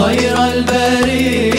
خير البريه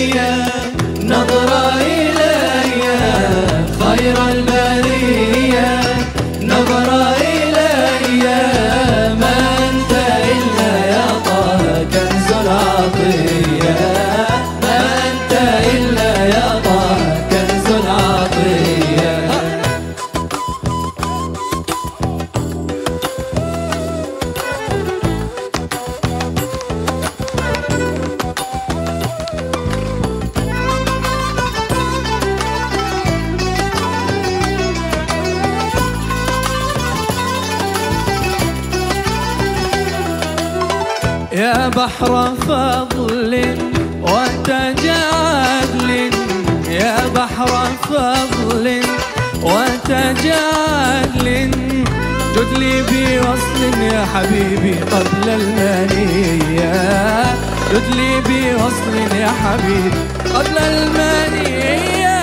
يا بحر فضل وتجاهل يا بحر فضل وتجاهل جد لي بوصل يا حبيبي قبل المنية. جد لي بوصل يا حبيبي قبل المنية.